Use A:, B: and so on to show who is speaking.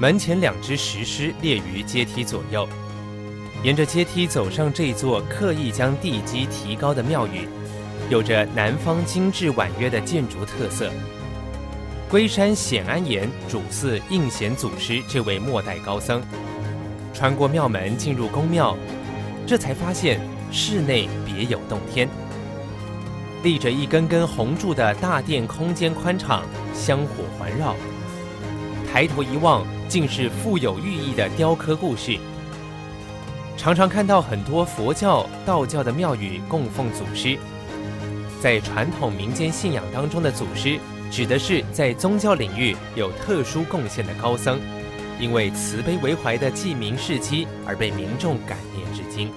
A: 门前两只石狮列于阶梯左右。沿着阶梯走上这座刻意将地基提高的庙宇，有着南方精致婉约的建筑特色。龟山显安岩主祀应贤祖师这位末代高僧，穿过庙门进入宫庙，这才发现室内别有洞天。立着一根根红柱的大殿，空间宽敞，香火环绕。抬头一望，竟是富有寓意的雕刻故事。常常看到很多佛教、道教的庙宇供奉祖师，在传统民间信仰当中的祖师，指的是在宗教领域有特殊贡献的高僧，因为慈悲为怀的济民事迹而被民众感念至今。